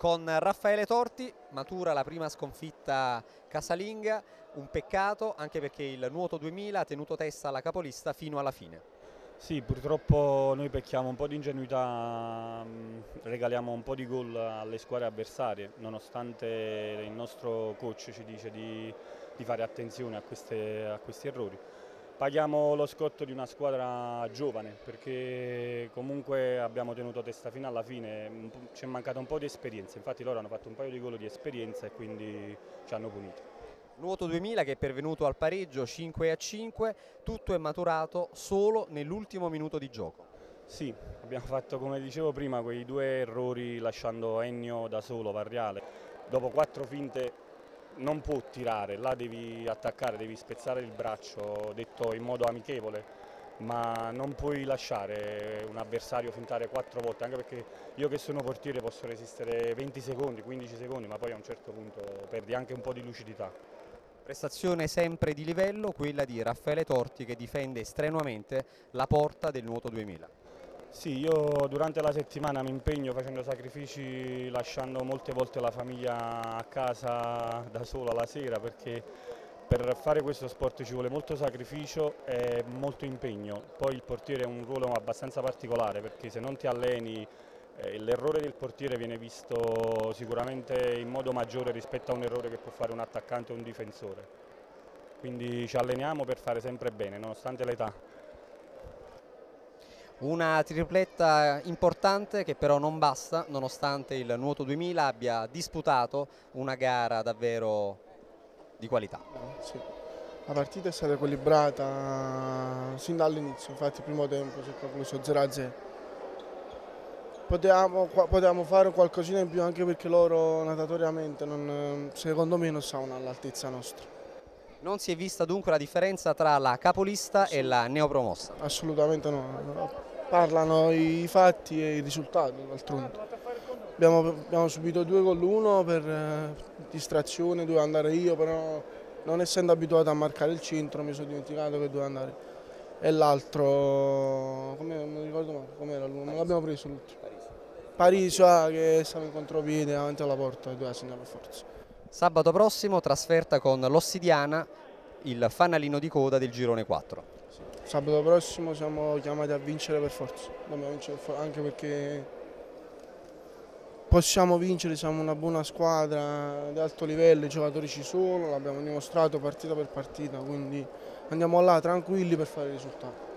Con Raffaele Torti matura la prima sconfitta casalinga, un peccato anche perché il Nuoto 2000 ha tenuto testa alla capolista fino alla fine. Sì, purtroppo noi pecchiamo un po' di ingenuità, mm, regaliamo un po' di gol alle squadre avversarie, nonostante il nostro coach ci dice di, di fare attenzione a, queste, a questi errori paghiamo lo scotto di una squadra giovane perché comunque abbiamo tenuto testa fino alla fine, ci è mancata un po' di esperienza, infatti loro hanno fatto un paio di gol di esperienza e quindi ci hanno punito. Nuoto 2000 che è pervenuto al pareggio 5 a 5, tutto è maturato solo nell'ultimo minuto di gioco. Sì, abbiamo fatto come dicevo prima quei due errori lasciando Ennio da solo, Varriale. Dopo quattro finte non può tirare, là devi attaccare, devi spezzare il braccio, detto in modo amichevole, ma non puoi lasciare un avversario fintare quattro volte, anche perché io che sono portiere posso resistere 20 secondi, 15 secondi, ma poi a un certo punto perdi anche un po' di lucidità. Prestazione sempre di livello, quella di Raffaele Torti che difende strenuamente la porta del nuoto 2000. Sì, io durante la settimana mi impegno facendo sacrifici, lasciando molte volte la famiglia a casa da sola la sera perché per fare questo sport ci vuole molto sacrificio e molto impegno. Poi il portiere ha un ruolo abbastanza particolare perché se non ti alleni eh, l'errore del portiere viene visto sicuramente in modo maggiore rispetto a un errore che può fare un attaccante o un difensore. Quindi ci alleniamo per fare sempre bene nonostante l'età. Una tripletta importante che però non basta nonostante il Nuoto 2000 abbia disputato una gara davvero di qualità. Sì. La partita è stata equilibrata sin dall'inizio, infatti il primo tempo si è concluso 0-0. Potevamo, potevamo, fare qualcosina in più anche perché loro natatoriamente non, secondo me non stavano all'altezza nostra. Non si è vista dunque la differenza tra la capolista e la neopromossa? Assolutamente no parlano i fatti e i risultati d'altronde. Abbiamo, abbiamo, subito due gol, uno per eh, distrazione, dovevo andare io, però non essendo abituato a marcare il centro mi sono dimenticato che dovevo andare. E l'altro, non ricordo come era l'uno, non l'abbiamo preso l'ultimo. Parisi ah, che stava in contropiede davanti alla porta doveva segnare per forza. Sabato prossimo trasferta con l'Ossidiana, il fanalino di coda del girone 4. Sabato prossimo siamo chiamati a vincere per forza, anche perché possiamo vincere, siamo una buona squadra di alto livello, i giocatori ci sono, l'abbiamo dimostrato partita per partita, quindi andiamo là tranquilli per fare il risultato.